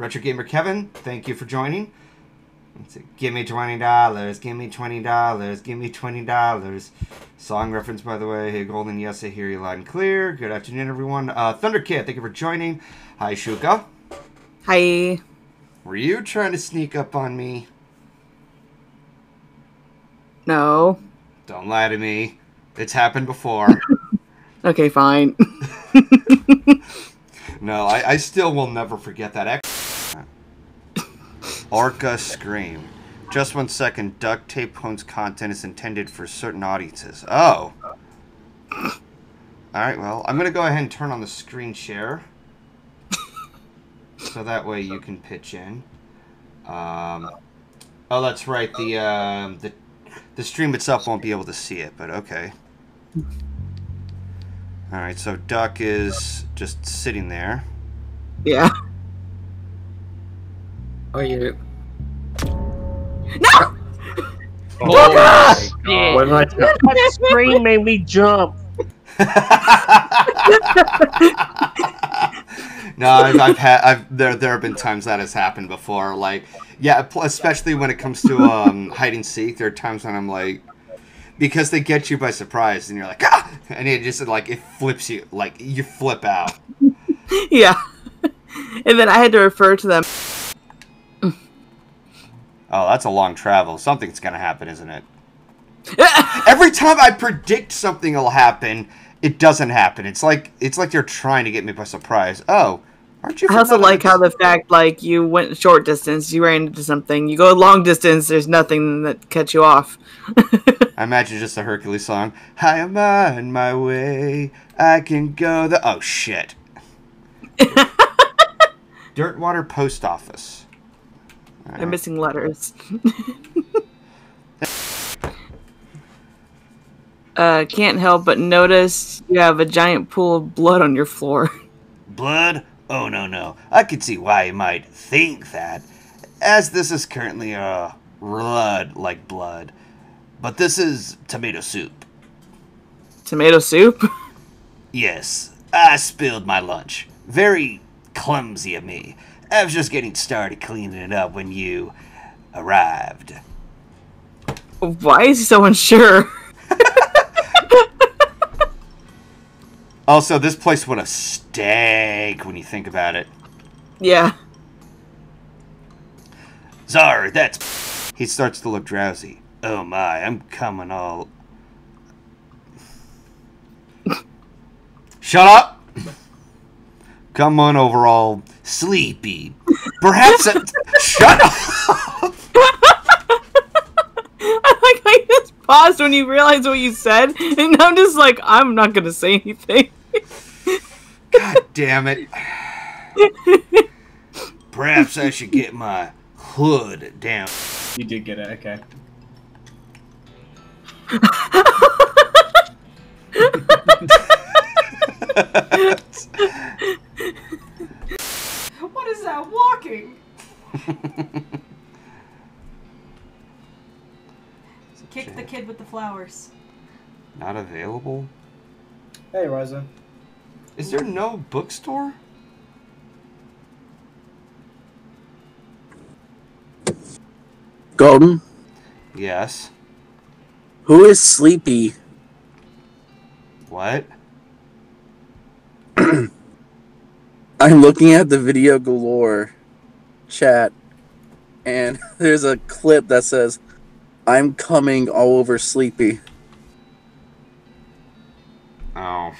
Retro Gamer Kevin, thank you for joining. Give me twenty dollars. Give me twenty dollars. Give me twenty dollars. Song reference, by the way. Hey, Golden. Yes, I hear you loud and clear. Good afternoon, everyone. Uh, Thunder Kid, thank you for joining. Hi, Shouka. Hi. Were you trying to sneak up on me? No. Don't lie to me. It's happened before. Okay, fine. no, I, I still will never forget that. Ex- Orca Scream. Just one second. Duct tape homes content is intended for certain audiences. Oh. Alright, well, I'm going to go ahead and turn on the screen share. so that way you can pitch in. Um, oh, that's right. The, um, the, the stream itself won't be able to see it, but okay. Alright, so Duck is just sitting there. Yeah. Oh, you. No! Oh, my shit. God. What did I tell- That scream made me jump. no, I've, I've had I've there there have been times that has happened before. Like, yeah, especially when it comes to um, hide and seek. There are times when I'm like, because they get you by surprise, and you're like, ah, and it just like it flips you, like you flip out. Yeah. and then I had to refer to them. Oh, that's a long travel. Something's gonna happen, isn't it? Every time I predict something will happen, it doesn't happen. It's like it's like you're trying to get me by surprise. Oh, aren't you? I also like how the fact like you went short distance, you ran into something. You go long distance, there's nothing that cuts you off. I imagine just a Hercules song. I am on my way. I can go the. Oh shit. Dirtwater Post Office. They're missing letters. uh, can't help but notice you have a giant pool of blood on your floor. Blood? Oh no no. I could see why you might think that, as this is currently a blood like blood, but this is tomato soup. Tomato soup? Yes, I spilled my lunch. Very clumsy of me. I was just getting started cleaning it up when you arrived. Why is he so unsure? Also, this place would have stank when you think about it. Yeah. Czar, that's. He starts to look drowsy. Oh my, I'm coming all. Shut up! Come on over all sleepy. Perhaps. A... Shut up! I like how you just paused when you realized what you said, and I'm just like, I'm not gonna say anything. God damn it. Perhaps I should get my hood down. You did get it, okay. What is that walking? Kick the kid with the flowers. Not available? Hey, Riza. Is there no bookstore? Golden, Yes. who is sleepy? What? I'm looking at the video galore chat, and there's a clip that says, I'm coming all over sleepy. Oh.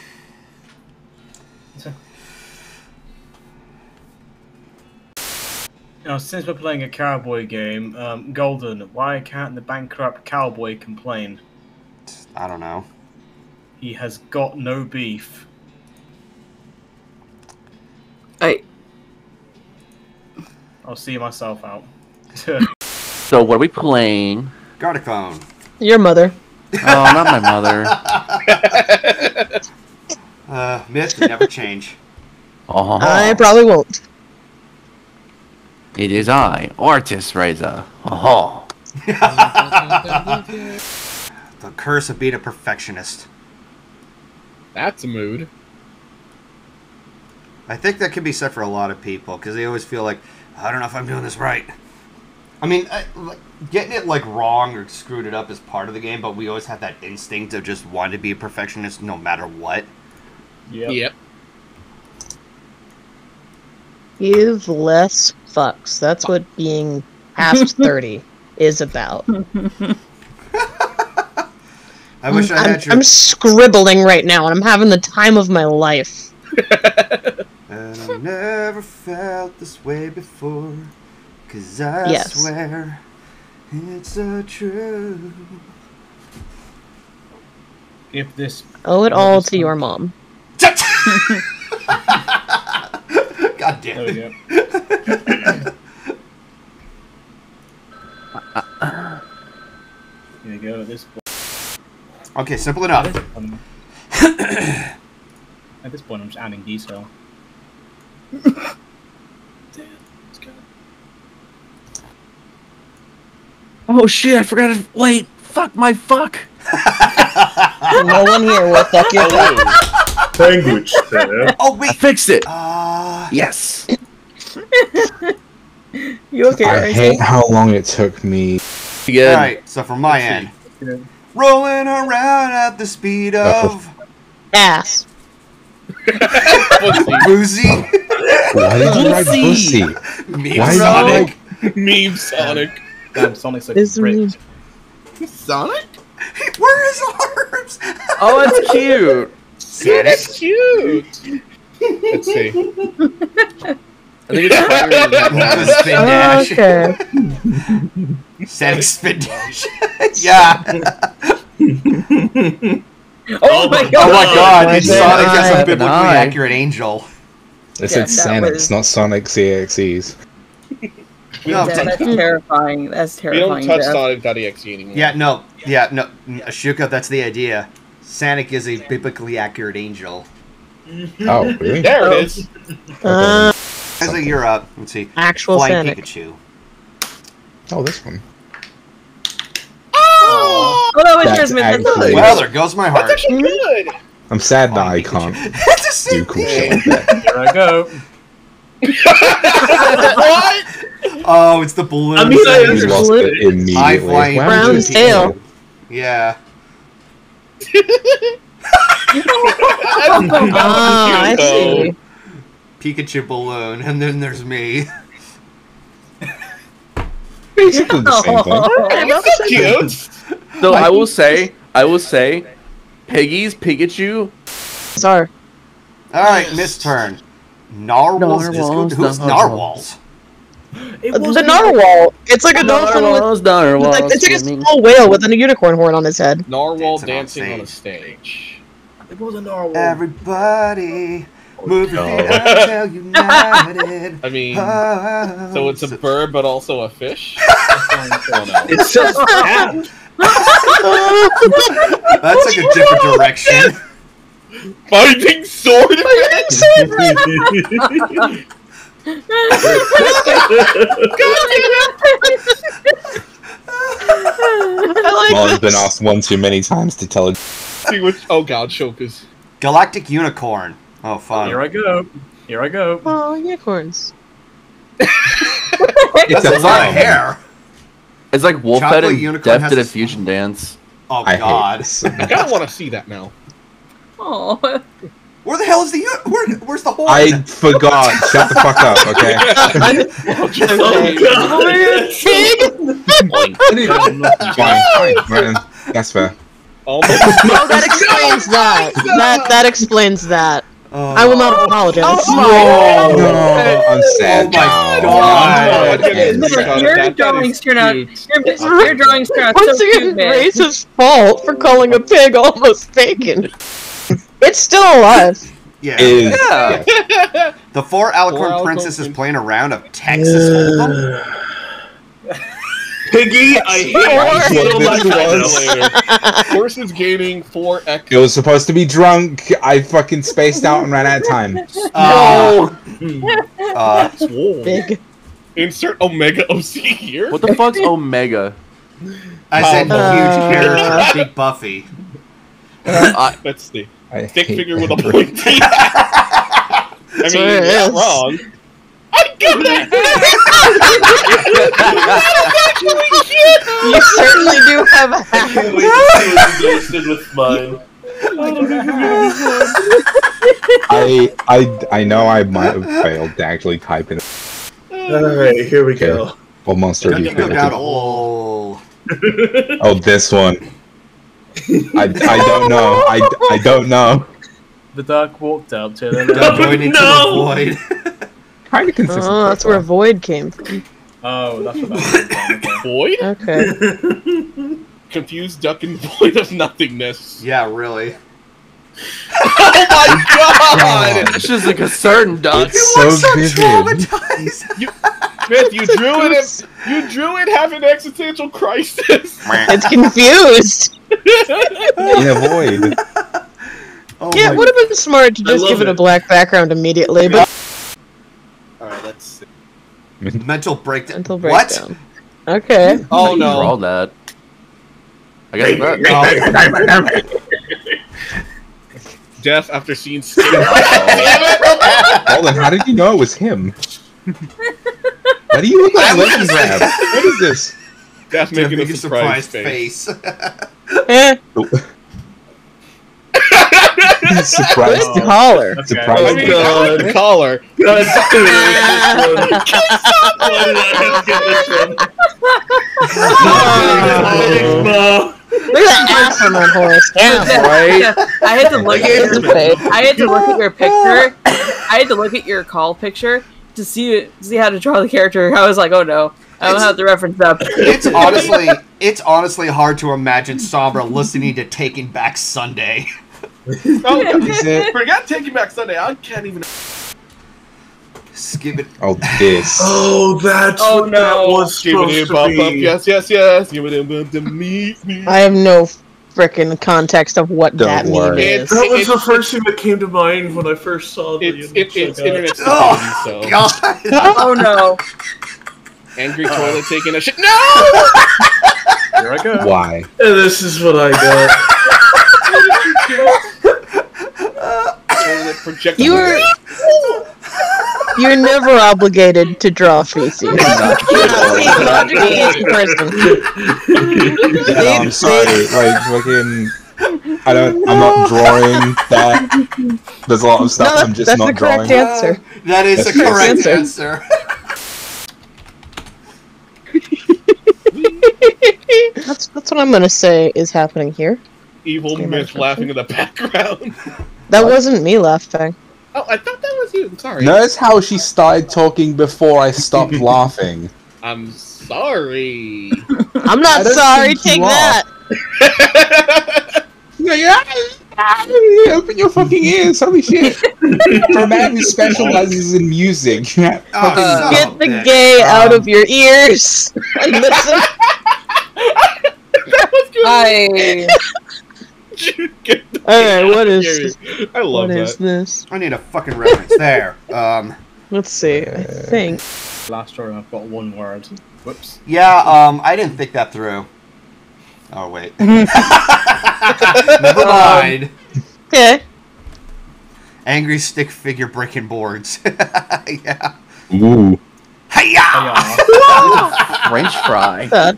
Now, since we're playing a cowboy game, um, Golden, why can't the bankrupt cowboy complain? I don't know. He has got no beef. I I'll see myself out. So what are we playing? Gartic Phone. Your mother. Oh, not my mother. Uh, myth never change. Oh, I probably won't. it is I, Artis Reza. Oh, The curse of being a perfectionist. That's a mood. I think that can be said for a lot of people because they always feel like, I don't know if I'm doing this right. I mean, I, like, getting it like wrong or screwed it up is part of the game, but we always have that instinct of just wanting to be a perfectionist no matter what. Yep. Yep. Give less fucks. That's what being past 30 is about. I wish I I'm, had your. I'm scribbling right now and I'm having the time of my life. And I never felt this way before. Cause I Yes. swear it's a true. If this Owe it all to your mom. God damn there we it. Oh, go. Here we go. This Okay, simple enough. at this point, I'm just adding detail. Oh shit! I forgot to wait. Fuck my fuck. No one here will fuck your fuck. Language there. Oh, I wait. fixed it. Uh, Yes. You okay? I Isaac? hate how long it took me. Good. Alright, so from my end. Rolling around at the speed of. Ass. Boozy. Why did you write Pussy. pussy? Me Why Sonic. Meme Sonic. Damn, Sonic's a This brick. means- Sonic? Where is arms? Oh, that's cute. Sonic. That's cute. Let's see. I think it's funnier than that spin dash. Okay. Sonic spin dash. yeah. Oh my god! Oh my god, oh my Sonic has a God. biblically accurate angel. It Yeah, said that Sonic, was- not Sonic CXEs. No, Yeah, that's terrifying. That's We don't terrifying. touch Jeff. Sonic.exe anymore. Yeah, no, yeah, no, Shouka, that's the idea. Sonic is a biblically accurate angel. Oh, really? There it is. Uh, Isaac, you're up. Let's see. actual Flying Sonic. Pikachu. Oh, this one. Oh, oh that was That's Jasmine. That's actually- good. Well, there goes my heart. That's actually good. I'm sad that I can't It's do cool shit like that. Here I go. what? Oh, it's the balloon. I mean, I We understood. it High immediately. flying Why Brown would you- tail. Yeah. Ah, I see. Pikachu balloon, and then there's me. Basically the same thing. That's cute. So I will say, I will say, Piggy's Pikachu. Sorry. All right, Miss Turn. Narwhals. Disco- Narwhals, Who's the- narwhals? It The wasn't- narwhal. It's like a dolphin with. Narwhals, narwhals, It's like, it's like a small whale with a unicorn horn on his head. Narwhal Dancing on dancing on a stage. It was a narwhal. Everybody, oh, move your feet God. until united. I mean, Oh, so it's a bird, but also a fish. oh, no. It's just cat. That's like a different direction. Finding sword. I like Molly's been asked one too many times to tell it. See which. Oh god, chokers. Galactic Unicorn. Oh, fun. Here I go. Here I go. Oh, unicorns. It's a a lot of thing. hair. It's like Wolfhead Chocolate and unicorn Death did a a- fusion dance. Oh I God. I kind of want to see that now. Oh, Where the hell is the where, Where's the horn? I forgot. Shut the fuck up, okay? fine, fine. Right, that's fair. Almost. Oh, that explains that. That that explains that. Oh. I will not apologize. Oh, No, I'm sad Oh my now. God. I'm sad. Look, I'm your that- that drawings turn out. Your, your drawings turn out so Once again, cute, man. Grace's fault for calling a pig almost bacon. It's still alive. Yeah. Yeah. yeah. The four Alicorn Alicorn princesses prin- playing a round of Texas Hold'em. Piggy, I hate What you so this much. was. Horse is gaining four X. It was supposed to be drunk. I fucking spaced out and ran out of time. Uh, uh, Big. Insert Omega OC here. What the fuck's Omega? I said Um, huge character, big Buffy. I, Let's see. I Stick hate figure with a that. pointy. I mean, what you're not wrong. You certainly do have a can't hat. wait to see what you guys did with mine. I I I know I might have failed to actually type in Alright, here we go. what monster do you Go think? down a hole. Oh, this one. I, I don't know. I, I don't know. The dark walked up to the Going into no! the void. Kind of consistent. Oh, that's where Void came from. Oh, that's what that was. Void? Okay. Confused duck and void of nothingness. yeah, really. Oh my god! That's just like a certain duck. It's so vivid. traumatized. Man, you drew it. You drew it having existential crisis. It's confused. yeah, void. Oh Yeah, it would have been smart to just love give it a black background immediately, but Alright, let's see. mental breakdown. mental What? Okay. Oh no. All that. I guess that. Death after seeing skin. Roland, how did you know it was him? Why do you look like a legend grab? What is this? Death Yeah, making a biggest surprise, surprise face. face. Eh. Oh. Surprise. where's the collar? Okay. Surprise. I mean, I like the collar. God damn it, this one. Why did I have to get this one? Oh, Look at that ass on that horse. Damn. Yeah, I had to look at your, fade. I had to look at your picture. I had to look at your call picture to see to see how to draw the character. I was like, oh no, I don't have the reference up. It's honestly, it's honestly hard to imagine Sombra listening to Taking Back Sunday. Oh, Is forget Taking Back Sunday. I can't even. Skip it. Oh, this. Oh, that's Oh, what no. that was Give it supposed to pop be. up. Yes, yes, yes. Give it a bump to meet me. I have no frickin' context of what Don't that meme worry. is. That was It- the first thing that came to mind when I first saw the It's it, it's internet Oh, stupidity, so God. Oh no. angry oh. toilet taking a shit. No. Here I go. Why? And this is what I got. Toilet projectile. You are. You're never obligated to draw feces. You're not a feces person. No, I'm sorry. Like, fucking. I don't. I'm not drawing that. There's a lot of stuff No, I'm just that's not the correct drawing. answer. Uh, that is That's the the correct answer. answer. That's that's what I'm gonna say is happening here. Evil Stand Mitch laughing in the background. That wasn't me laughing. Oh, I thought that was you. I'm sorry. Notice how she started talking before I stopped laughing. I'm sorry. I'm not sorry. think Take you are. that. Yeah, yeah. Open your fucking ears! Holy shit! For a man who specializes in music, son Get the bitch. gay out Um, of your ears and listen. That was good. I Get the All right, what fuck is out of here. I love what is that. this? I need a fucking reference there. Um, Let's see. I think Last story, I've got one word. Whoops. yeah. Um, I didn't think that through. Oh wait. Never mind. okay. Angry stick figure breaking boards. yeah. Ooh. Hiya! Hiya. French fry. That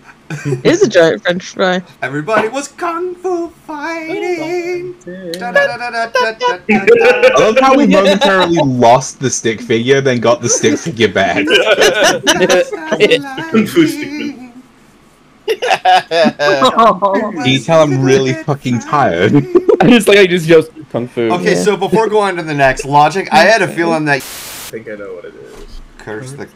is a giant French fry. Everybody was kung fu fighting. I love how we momentarily lost the stick figure, then got the stick figure back. Can you tell I'm really fucking tired? I just like I just yelled kung fu. Okay, so before going to the next logic, I had a feeling that I think I know what it is. Curse the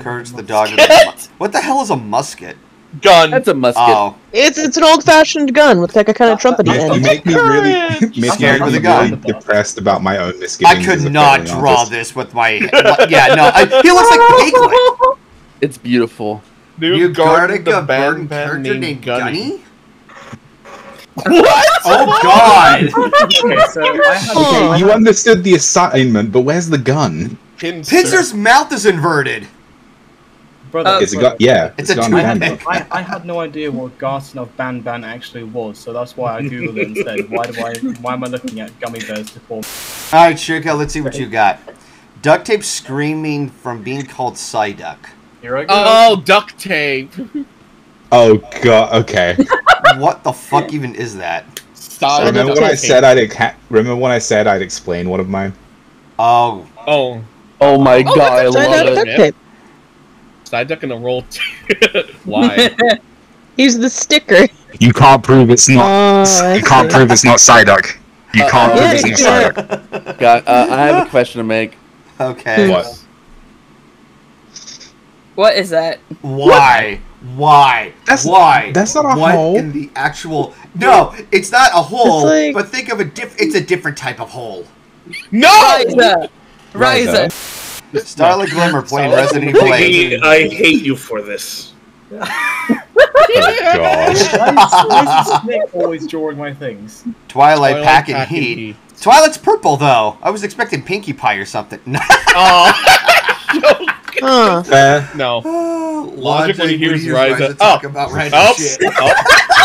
curse the dog. with the mu- What the hell is a musket? Gun. That's a musket. Oh, It's it's an old fashioned gun with like a kind of uh, trumpet You, you end. make me really, make Scared me with a really gun. depressed about my own misgivings. I could not draw artist. this with my. Yeah, no, I, he looks like Piglet. It's beautiful. New You guarded guarded the a band burn band character named named Gunny. Gunny? Oh God! Okay, so I had. Okay, you understood the assignment, but where's the gun? Pincer. Pincer's mouth is inverted. Brother, uh, It's a brother, gun. Yeah, It's it's, a a gun. I had, I, I had no idea what Garten of Banban actually was, so that's why I googled it instead. Why do I? Why am I looking at gummy bears before? All right, Shouka, let's see what you got. Duct tape screaming from being called Psyduck. Here I go. Oh, duct tape. Oh god. Okay. what the fuck even is that? Stop. remember when I said I'd ex- remember when I said I'd explain one of mine? Oh. Oh. Oh my Oh, god, I that's a love Psyduck it. Duct tape. Psyduck in a roll. Why? He's the sticker. You can't prove it's not. Oh, you can't prove it's not Psyduck. You Uh, can't uh, prove yeah, it's you not can. Psyduck. Got, uh, I have a question to make. Okay. What? What is that? Why? Why? That's- Why? that's not a what hole. in the actual? No, it's not a hole. like- But think of a diff. It's a different type of hole. no! Ryza! Ryza! Starlight Glimmer playing Resident Evil 8. I hate you for this. Oh Why is, why is this Nick always drawing my things? Twilight, Twilight Pack and Pack and Heat. Heat. Twilight's purple though. I was expecting Pinkie Pie or something. Oh. Huh. Fair. no. Uh, Logic when he hears Ryza Ryza- talk oh. about random Oh. shit. Oh.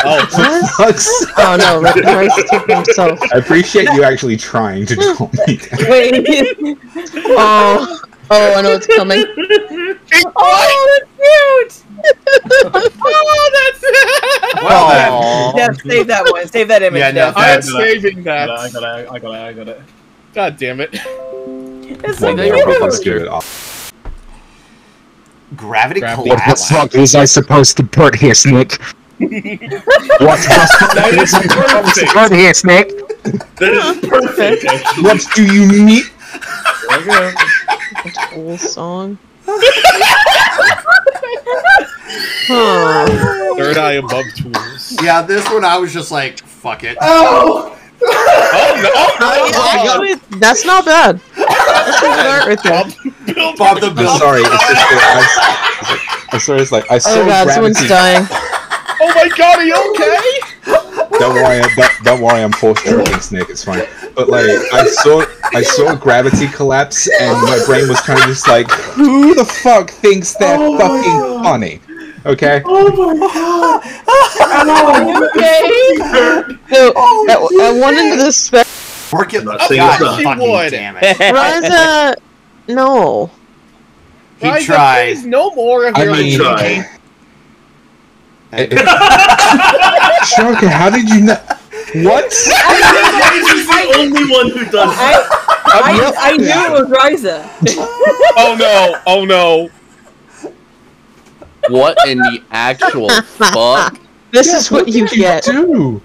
Oh. Fuck's Oh no, Rick Rice took himself. I appreciate you actually trying to draw me. Wait. Oh, oh, I know it's coming. oh, that's cute! Oh, that's it. Well then. Aw. Yeah, save that one. Save that image. Yeah, no, I'm saving I that. got it, I got it, I got it, I got it. God damn it. It's so One more Pokemon cute. Spirit off. Gravity, Gravity collapse. was I supposed to put here, Snake? what That is perfect. put here, Snake? That is perfect, actually. What do you mean? There I song. Huh. Third eye above tools. Yeah, this one I was just like, fuck it. Oh, oh no! Oh, Actually, that's not bad. That's some good art right there. no. Bob the I'm sorry. It's just that I, I'm sorry. It's like I saw Oh god, someone's dying. Oh my god, are you okay? Don't worry. Don't, don't worry. I'm force joking, Snake. It's fine. But like, I saw I saw gravity collapse, and my brain was kind of just like, who the fuck thinks they're oh fucking funny? Okay. Oh so, oh, at, at one end of the spectrum, Work it. not saying God it's not. fucking Would. damn it. Ryza, no. He Ryza, tried. No more of I your mean- Try. Shocker, how did you know? What? He's the only one who does that. I, I, I knew it was Ryza. Oh no! Oh no! What in the actual fuck? This is what you did get. do?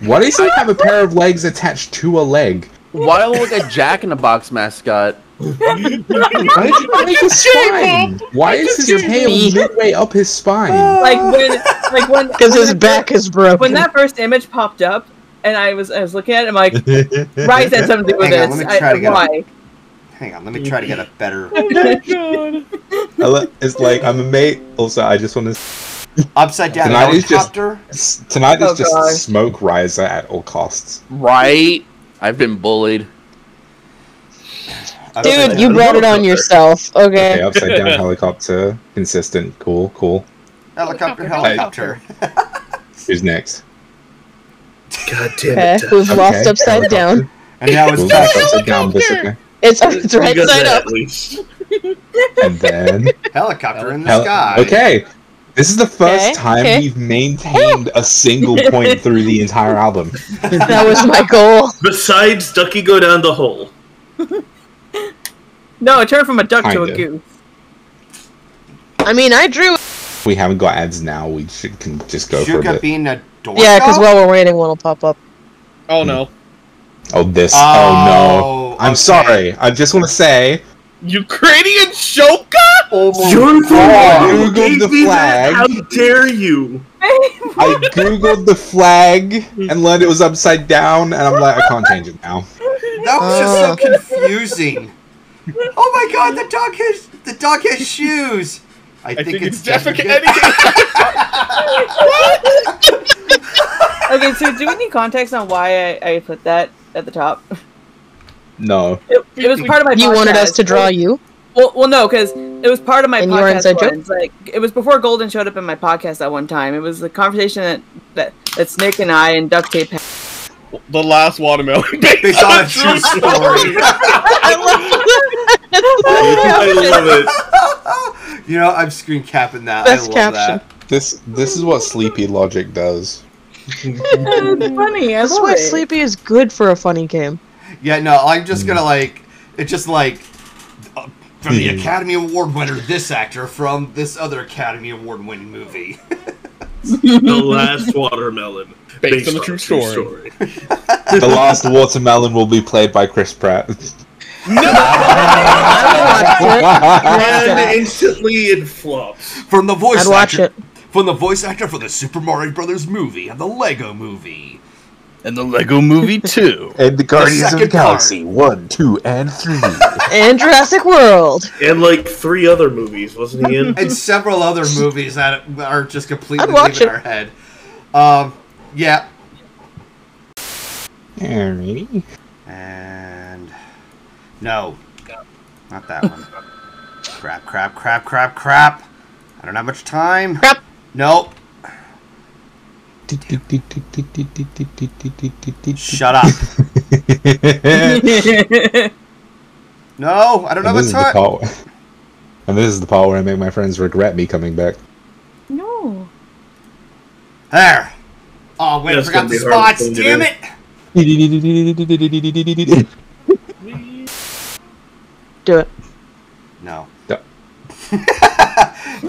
Why does he have a pair of legs attached to a leg? Why do I look like a Jack in the Box mascot? Why did you break his spine? Why is his tail midway up his spine? Like when, like when, Because his back is broken. when that first image popped up, and I was, I was looking at it, I'm like, Ryza had something to do with Hang on, this. let me try I, to get a- why? Hang on, let me try to get a better. Oh my god! Lo- It's like I'm a mate. Also, I just want to. Upside down Tonight is just- helicopter. Tonight is Oh, just God. smoke riser at all costs. Right? I've been bullied. Upside Dude, down- you brought it on yourself. Okay, Okay. upside down helicopter, consistent, cool, cool. helicopter, helicopter. Who's next? God damn Okay. it. Who's lost Okay, upside down? And now it's back. upside down, basically. It's, it's right side up. And then Helicopter in the hel- sky. okay. This is the first Okay, time okay. we've maintained a single point through the entire album. That was my goal. Besides Ducky go down the hole. No, it turned from a duck to a Kinda. goose. I mean, I drew. We haven't got ads now. We should can just go for a Shouka bit. being a door. Yeah, because while we're waiting, one will pop up. Oh hmm. no! Oh, this. Oh, Oh, no. I'm okay. sorry. I just want to say. Ukrainian Shouka? Oh my You're the God. one who Googled the flag. How dare you? I googled the flag and learned it was upside down, and I'm like, I can't change it now. That was just so uh. confusing. Oh my god, the dog has the dog has shoes. I, I think, think it's it's defecate. Okay, so do we need context on why I, I put that at the top? No. It, it was part of my. You wanted us to draw you? Well, well, no, because it was part of my And your podcast. inside joke? Like it was before Golden showed up in my podcast at one time. It was the conversation that that, that Snick and I and Duct Tape had. the last watermelon. Based on a true story. I love I love it. You know, I'm screen capping that. Best I love caption. This this is what sleepy logic does. it's funny. I That's why it. Sleepy is good for a funny game. Yeah, no, I'm just gonna like. It's just like. uh, From the Hmm. Academy Award winner, this actor from this other Academy Award winning movie. The last watermelon. Based on a true story. The last watermelon will be played by Chris Pratt. and instantly it flops. From the voice I'd watch actor, it. From the voice actor for the Super Mario Brothers movie and the Lego movie. And the Lego Movie 2. and the Guardians of the second Galaxy one, two, and three. And Jurassic World. And like three other movies, wasn't he in? and several other movies that are just completely I'd leaving it. our head. Um, yeah, Alrighty. and no, not that one. crap, crap, crap, crap, crap. I don't have much time. Crap. Nope. Shut up. No, I don't have And this much time. part. And this is the part where I make my friends regret me coming back. no. There. Oh wait, That's I forgot the spots. for me to Damn do. it. Do it. No. No.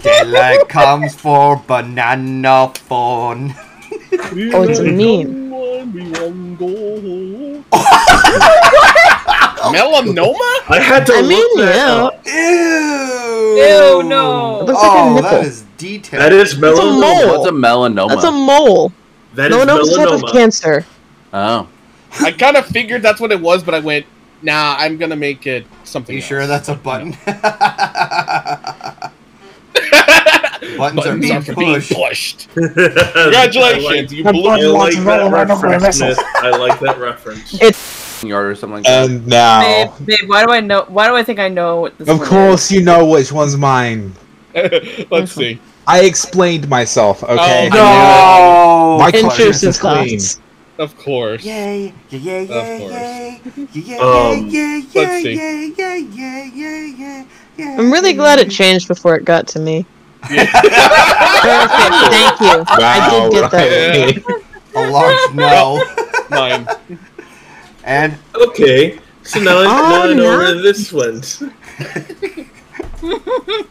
Daylight comes for banana phone. Oh, it's a meme. Melanoma? I had to I look mean, that yeah. up. Ew. Ew, no. It looks like a oh, nipple. that is detailed. That is It's a mole. What's a melanoma? That's a mole. That is No one knows type of melanoma. cancer. oh. I kind of figured that's what it was, but I went, nah, I'm gonna make it something. You else. sure that's a button? Buttons, are Buttons being are being pushed. pushed. Congratulations, Congratulations, you I blew like, I like that reference. Smith. I like that reference. It's Yard or something like that. And now, Babe, babe, why do I know? Why do I think I know what this? of one course, you know which one's mine. Let's see. I explained myself, okay? Oh, No. My conscience Intrusive is clean. thoughts. Of course. Yay! Yeah, yeah, Of yeah, course. yay! Yeah, Um, yeah, yeah, let's see. yeah, yeah, yeah, yeah, yeah, yeah. I'm really glad it changed before it got to me. Yeah. Perfect. Thank you. I did get that. okay. A large no. Mine. and Okay, so now I, Oh, now I know where this went.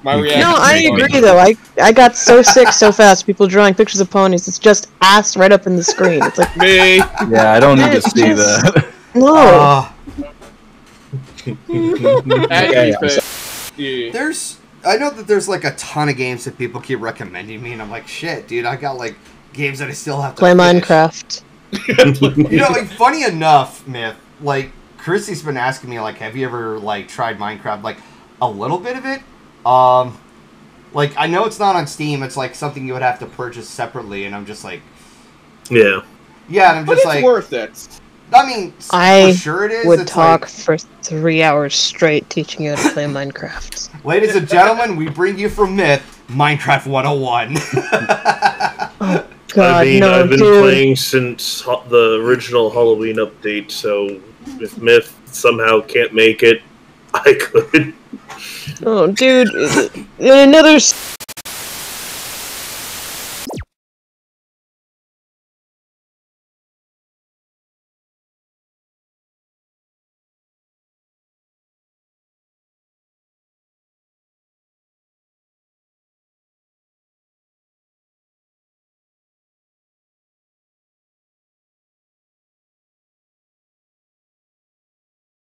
My reaction. No, I is agree though. I I got so sick so fast. People drawing pictures of ponies. It's just ass right up in the screen. It's like Me. Yeah, I don't need to see just- that. no. uh, Actually, I'm yeah. there's I know that there's like a ton of games that people keep recommending me, and I'm like, shit, dude, I got like games that I still have to Play finish. Minecraft. You know, like funny enough, Myth, like Chrissy's been asking me, like, have you ever like tried Minecraft? Like a little bit of it. Um, like I know it's not on Steam. It's like something you would have to purchase separately, and I'm just like, Yeah. yeah, and I'm But just it's like, worth it. I mean, s- I for sure it is. Would It's talk like, for three hours straight teaching you how to play Minecraft. ladies and gentlemen, we bring you from Myth Minecraft 101. God, I mean, no, I've been dude. playing since ho- the original Halloween update, so if Myth somehow can't make it, I could. Oh, dude, uh, another s-